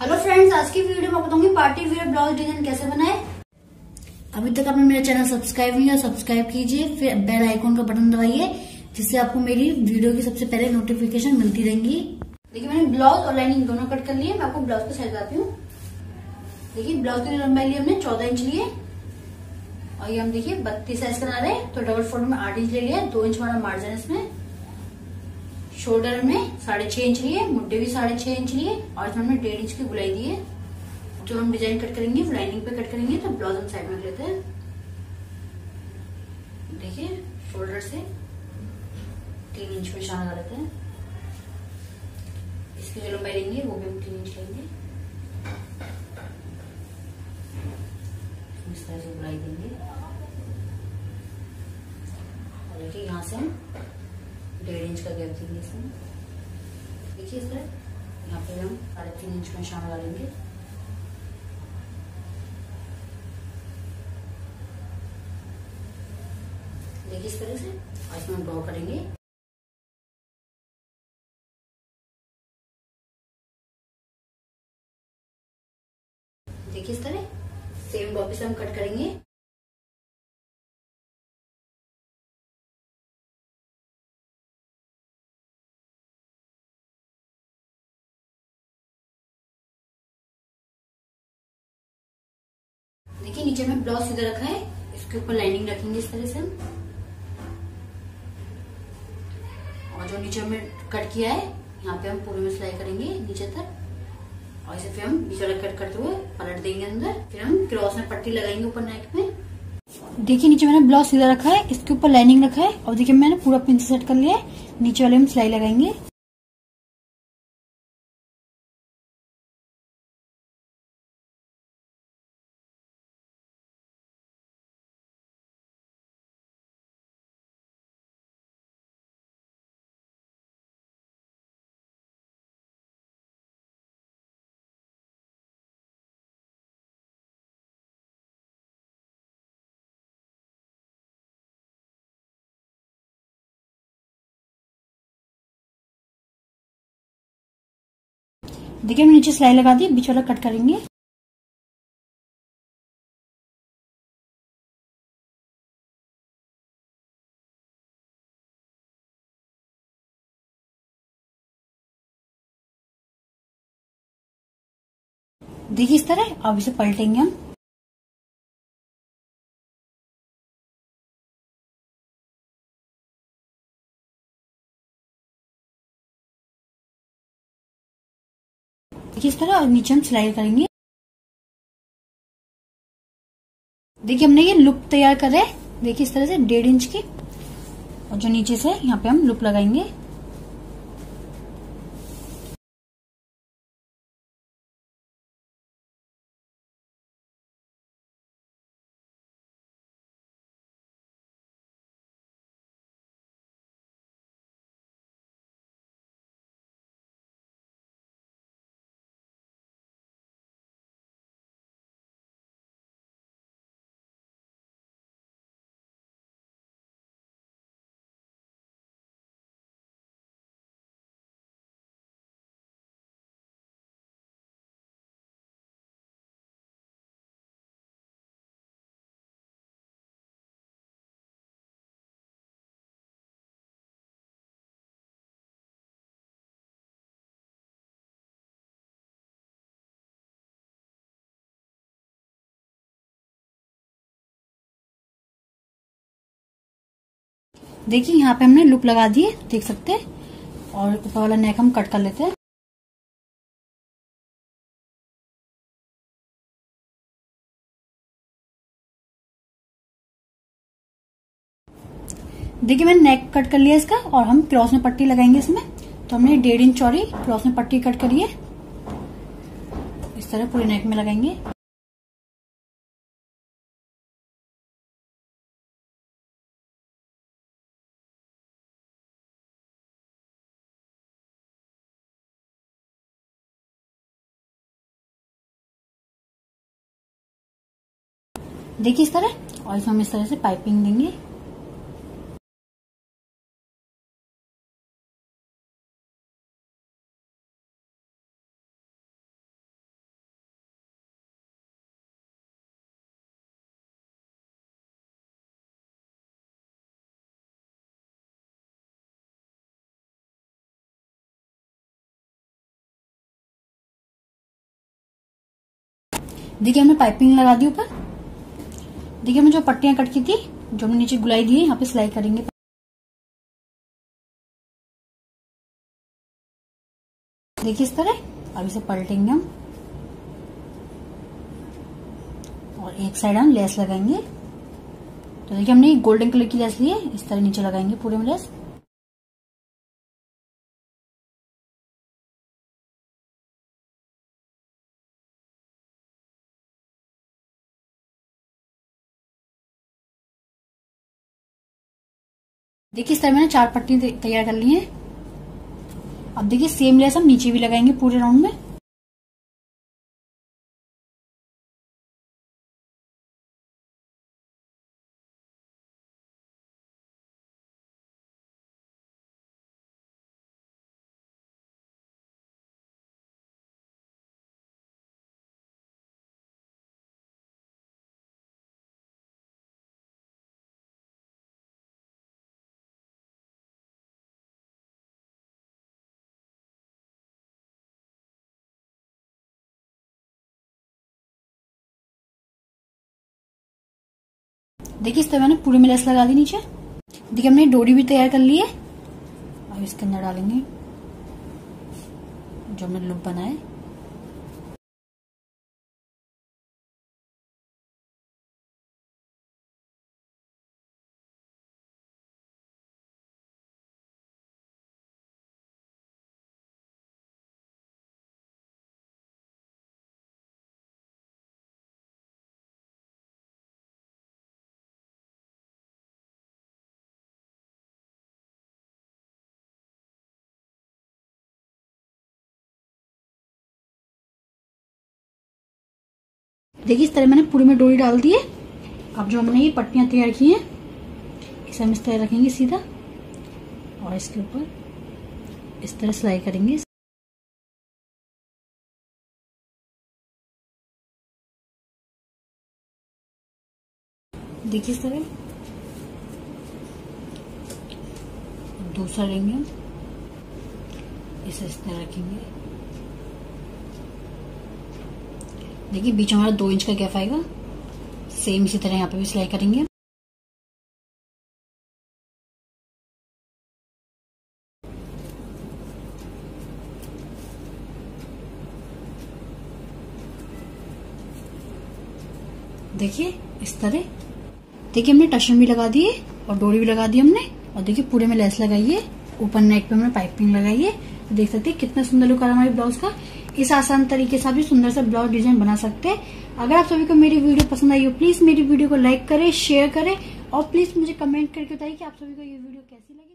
Hello friends आज की video में बताऊँगी पार्टी वेयर ब्लाउज डिज़ाइन कैसे बनाए। अभी तक आपने मेरा चैनल सब्सक्राइब नहीं किया सब्सक्राइब कीजिए, फिर बेल आइकॉन का बटन दबाइए, जिससे आपको मेरी वीडियो की सबसे पहले नोटिफिकेशन मिलती रहेंगी। देखिए, मैंने ब्लाउज और लाइनिंग दोनों कट कर लिए, मैं आपको ब्लाउज को साइज़ बताती हूँ। देखिए ब्लाउज की लंबाई लिए हमने, चौदह इंच लिए। और ये हम देखिए बत्तीस साइज़ का बना रहे हैं तो डबल फोल्ड में आठ इंच ले लिया दो इंच हमारा मार्जिन इसमें। शोल्डर में साढ़े छह इंच लिए मुड्डे भी साढ़े छह इंच लिए और इसमें हमने डेढ़ इंच की गुलाई दी है। जो हम डिज़ाइन कट करेंगे लाइनिंग पे कट करेंगे तो ब्लाउज हम साइड में लेते हैं। देखिए शोल्डर से तीन इंच पे निशान लगा लेते हैं। इसकी जो लंबाई लेंगे, वो भी हम तीन इंच लेंगे। इस तरह से गुलाई देंगे। और देखिए, यहाँ से हम डेढ़ इंच का गैप देंगे इसमें। देखिए इस तरह, यहाँ पे हम साढ़े तीन इंच में निशान लगा लेंगे देखिए इस तरह से, और इसमें ड्रॉ करेंगे। देखिए इस तरह सेम ड्रॉ से हम कट करेंगे। नीचे में ब्लाउज सीधा रखा है, इसके ऊपर लाइनिंग रखेंगे इस तरह से हम। और जो नीचे हमने कट किया है, यहाँ पे हम पूरे में सिलाई करेंगे नीचे तक। और इसे फिर हम बीच वाला कट करते हुए पलट देंगे अंदर। फिर हम क्रॉस में पट्टी लगाएँगे ऊपर नेक में। देखिए, नीचे मैंने ब्लाउज सीधा रखा है, इसके ऊपर लाइनिंग रखा है। और देखिए, मैंने पूरा पिन सेट कर लिया है। नीचे वाले हम सिलाई लगाएँगे। देखिए मैंने नीचे सिलाई लगा दी, बीच वाला कट करेंगे। देखिए, इस तरह, अब इसे पलटेंगे हम। इस तरह और नीचे हम सिलाई करेंगे? देखिए, हमने ये लुप तैयार करे देखिए, इस तरह से डेढ़ इंच की। और जो नीचे से यहाँ पे हम लुप लगाएँगे। देखिए, यहाँ पे हमने लुप लगा दिए, देख सकते हैं। और ऊपर वाला नेक हम कट कर लेते हैं। देखिए, मैंने नेक कट कर लिया इसका, और हम क्रॉस में पट्टी लगाएँगे इसमें। तो हमने डेढ़ इंच चौड़ी क्रॉस में पट्टी कट करी है। इस तरह पूरे नेक में लगाएँगे। देखिए इस तरह, और इसमें हम इस तरह से पाइपिंग देंगे। देखिए हमने पाइपिंग लगा दी ऊपर। देखिए मैं जो पट्टियाँ कट की थी, जो हमने नीचे गुलाई दी है, यहाँ पे सिलाई करेंगे। देखिए, इस तरह। अब इसे पलटेंगे हम। और एक साइड हम लेस लगाएँगे। तो देखिए, हमने गोल्डन कलर की लेस ली है, इस तरह नीचे लगाएँगे पूरे में लेस। देखिए, इस तरह मैंने चार पट्टी तैयार कर ली है। अब देखिए सेम लेस हम नीचे भी लगाएँगे पूरे राउंड में। देखिए, इस तरह मैंने पूरे में लेस लगा दी नीचे। देखिए, हमने डोरी भी तैयार कर ली है। अब इसके अंदर डालेंगे जो हमने लुक बनाए। देखिए, इस तरह मैंने पूरी में डोरी डाल दी है। अब जो हमने ये पट्टियाँ तैयार की हैं, इसे हम इस तरह रखेंगे सीधा, और इसके ऊपर इस तरह सिलाई करेंगे। देखिए इस तरह। दूसरा लेंगे इसे इस तरह रखेंगे। देखिए, बीच हमारा दो इंच का गैप आएगा। सेम इसी तरह यहाँ पे भी सिलाई करेंगे। देखिए, इस तरह। देखिए, हमने टशन भी लगा दिए और डोरी भी लगा दी हमने। और देखिए, पूरे में लेस लगाई है ऊपर नेक पे हमने पाइपिंग लगाई है। देख सकते हैं कितना सुंदर लुक आ रहा है हमारे ब्लाउज का। इस आसान तरीके से भी सुंदर से ब्लाउज डिज़ाइन बना सकते हैं। अगर आप सभी को मेरी वीडियो पसंद आई हो प्लीज़ मेरी वीडियो को लाइक करें शेयर करें और प्लीज़ मुझे कमेंट करके बताइए कि आप सभी को ये वीडियो कैसी लगी।